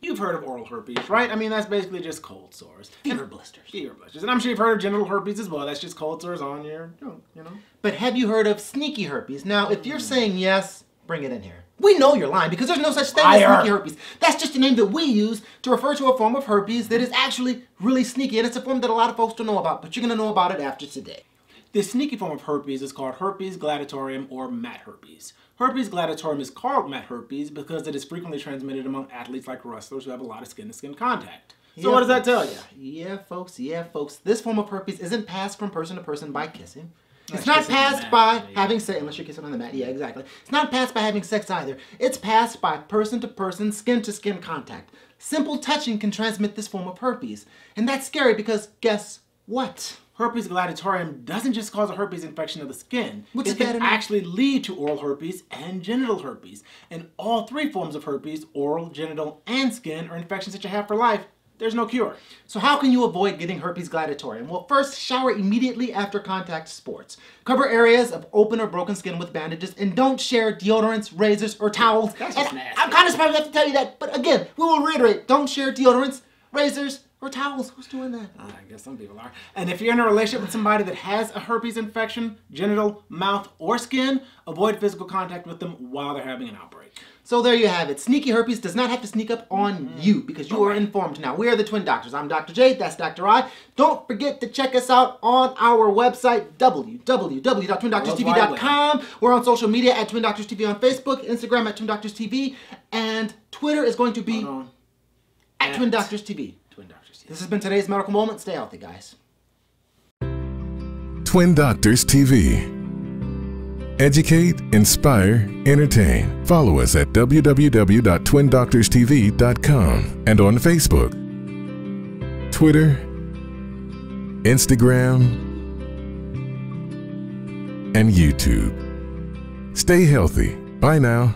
You've heard of oral herpes, right? I mean, that's basically just cold sores. Fever blisters. Fever blisters. And I'm sure you've heard of genital herpes as well. That's just cold sores on your junk, you know? But have you heard of sneaky herpes? Now, if you're hmm. saying yes, bring it in here. We know you're lying because there's no such thing as sneaky herpes. That's just a name that we use to refer to a form of herpes that is actually really sneaky, and it's a form that a lot of folks don't know about, but you're gonna know about it after today. This sneaky form of herpes is called herpes gladiatorum or mat herpes. Herpes gladiatorum is called mat herpes because it is frequently transmitted among athletes like wrestlers who have a lot of skin to skin contact. So, Yeah, what does that tell you? Yeah, folks, yeah, folks. This form of herpes isn't passed from person to person by kissing. It's not kissing on the passed by having sex, unless you're kissing on the mat. Yeah, exactly. It's not passed by having sex either. It's passed by person to person, skin to skin contact. Simple touching can transmit this form of herpes. And that's scary because guess what? Herpes gladiatorum doesn't just cause a herpes infection of the skin. What's it can actually lead to oral herpes and genital herpes. And all three forms of herpes, oral, genital, and skin, are infections that you have for life. There's no cure. So how can you avoid getting herpes gladiatorum? Well, first, shower immediately after contact sports. Cover areas of open or broken skin with bandages, and don't share deodorants, razors, or towels. That's And just nasty. I'm kind of surprised I have to tell you that, but again, we will reiterate: don't share deodorants, razors, or towels. Who's doing that? I guess some people are. And if you're in a relationship with somebody that has a herpes infection, genital, mouth, or skin, avoid physical contact with them while they're having an outbreak. So there you have it. Sneaky herpes does not have to sneak up on mm-hmm. you because you are informed now. We are the Twin Doctors. I'm Dr. J. That's Dr. I. Don't forget to check us out on our website, www.twindoctorstv.com. We're on social media at Twin Doctors TV on Facebook, Instagram at Twin Doctors TV, and Twitter is going to be at At Twin Doctors TV. Twin Doctors. This has been today's medical moment. Stay healthy, guys. Twin Doctors TV. Educate, inspire, entertain. Follow us at www.twindoctorstv.com and on Facebook, Twitter, Instagram, and YouTube. Stay healthy. Bye now.